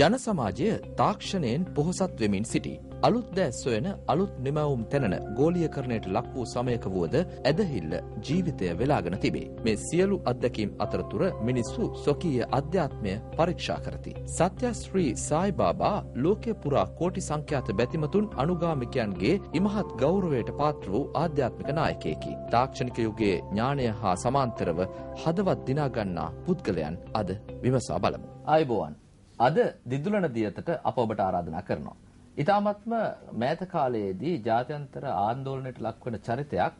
ජන සමාජය තාක්ෂණයෙන් පොහොසත් වෙමින් සිටී. අලුත් දෑ සොයන අලුත් නිමවුම් තැනන ගෝලීයකරණයට ලක් වූ සමයක වුවද ඇදහිල්ල ජීවිතය වෙලාගෙන තිබේ. මේ සියලු අත්දැකීම් අතරතුර මිනිස්සු ස්වකීය අධ්‍යාත්මය පරීක්ෂා කරති. සත්‍යශ්‍රී සායි බාබා ලෝකය පුරා කෝටි සංඛ්‍යාත බැතිමතුන් අනුගාමිකයන්ගේ ඉමහත් ගෞරවයට පාත්‍ර වූ ආධ්‍යාත්මික නායකයෙකි. තාක්ෂණික යුගයේ ඥානය හා සමාන්තරව හදවත් දිනාගන්නා පුද්ගලයන් අද විමසා බලමු. ආයුබෝවන්. අද දිදුලන දියතට අප ඔබට ආරාධනා කරනවා. ඊ타මත්ම මෑත කාලයේදී ජාත්‍යන්තර ආందోලනයට ලක්වන චරිතයක්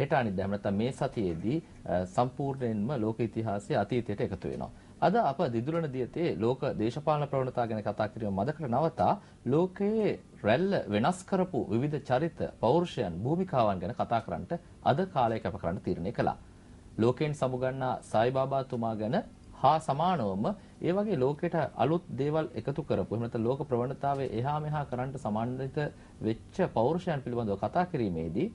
හෙට අනිද්දා එහෙම නැත්නම් මේ සතියේදී සම්පූර්ණයෙන්ම ලෝක ඉතිහාසයේ අතීතයට එකතු වෙනවා. අද අප දිදුලන දියතේ ලෝක දේශපාලන ප්‍රවණතා ගැන කතා කිරීම මදකට නවතා ලෝකයේ රැල්ල වෙනස් කරපු විවිධ චරිත පෞරුෂයන් භූමිකාවන් ගැන කතා කරන්නට අද කාලය කැප කරන්න තීරණය කළා. ලෝකයෙන් සමුගන්නා සායිබාබා තුමා ගැන හා සමානවම ඒ වගේ ලෝකෙට අලුත් දේවල් එකතු කරපු එහෙම නැත්නම් ලෝක ප්‍රවණතාවයේ එහා මෙහා කරන්නට සමන්විත වෙච්ච පෞරුෂයන් පිළිබඳව කතා කිරීමේදී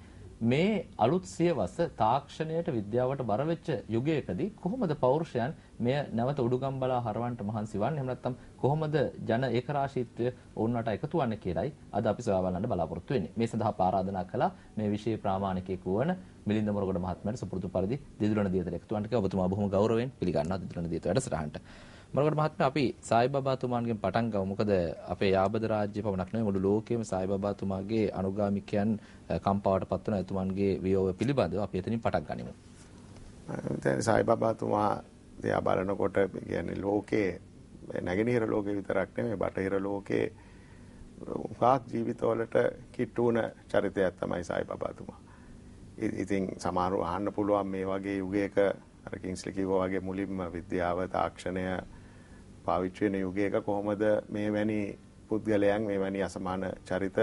මේ අලුත් සියවස තාක්ෂණයට විද්‍යාවට බර වෙච්ච යුගයකදී කොහොමද පෞරුෂයන් මෙය නැවත උඩුගම් බලා හරවන්නට මහන්සි වන්නේ එහෙම නැත්නම් කොහොමද ජන ඒකරාශීත්වය ඔවුන්ට එකතු වන්නේ කියලායි අද අපි සොයා බලන්න බලාපොරොත්තු වෙන්නේ මේ සඳහා ආරාධනා කළා මේ විෂය ප්‍රාමාණිකයෙකු වන මිලින්ද මොරගොඩ මහත්මයාට සුපුරුදු පරිදි දිදුලන දියතට එකතු වන්න කියලා ඔබතුමා බොහොම ගෞරවයෙන් පිළිගන්නවා දිදුලන දියත වැඩසටහනට. මොරගොඩ මහත්මයා අපි සායිබාබාතුමාන්ගෙන් පටන් ගමු. මොකද අපේ යාබද රාජ්‍ය පමණක් නෙවෙයි මුළු ලෝකෙම සායිබාබාතුමාගේ අනුගාමිකයන් කම්පාවට පත් වන එතුමන්ගේ වියෝව පිළිබඳව අපි එතනින් පටන් ගනිමු. දැන් සායිබාබාතුමා දිහා බලනකොට කියන්නේ ලෝකේ නැගෙනහිර ලෝකේ විතරක් නෙමෙයි බටහිර ලෝකේ උගාක් ජීවිතවලට කිට්ටු වුණ චරිතයක් තමයි සායිබාබාතුමා. ඉතින් සමහරව අහන්න පුළුවන් මේ වගේ යුගයක අර කිංස්ලි කිව්වා වගේ මුලින්ම විද්‍යාව තාක්ෂණය පාවිච්චි වෙන යුගයක කොහොමද මේ වැනි පුද්ගලයන් මේ වැනි අසමාන චරිත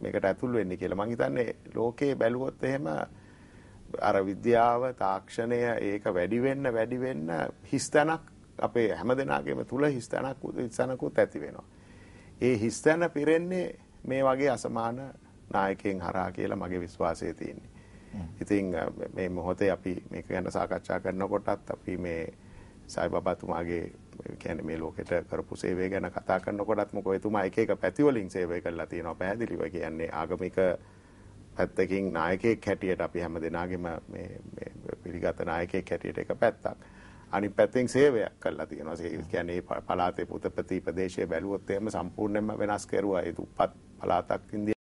මේකට ඇතුල් වෙන්නේ කියලා මම හිතන්නේ ලෝකේ බැලුවොත් එහෙම අර විද්‍යාව තාක්ෂණය ඒක වැඩි වෙන්න වැඩි වෙන්න හිස්තැනක් අපේ හැමදෙනාගේම තුල හිස්තැනක් හිස්තැනකුත් ඇති වෙනවා. ඒ හිස්තැන පිරෙන්නේ මේ වගේ අසමාන නායකයන් හරහා කියලා මගේ විශ්වාසය තියෙන්නේ. ඉතින් මේ මොහොතේ අපි මේක ගැන සාකච්ඡා කරනකොටත් අපි මේ සයිබබාතුමාගේ කියන්නේ මේ ලෝකෙට කරපු සේවය ගැන කතා කරනකොටත් මොකද එතුමා එක එක පැති වලින් සේවය කරලා තියෙනවා පැහැදිලිව කියන්නේ ආගමික පැත්තකින් නායකයෙක් හැටියට අපි හැම දෙනාගේම මේ පිළිගත නායකයෙක් හැටියට එක පැත්තක්. අනිත් පැත්තෙන් සේවයක් කරලා තියෙනවා. ඒ කියන්නේ පළාතේ පුතපති ප්‍රදේශයේ බැලුවොත් එහෙම සම්පූර්ණයෙන්ම වෙනස් කරුවා. ඒ දුප්පත් පළාතක් ඉන්දියාවේ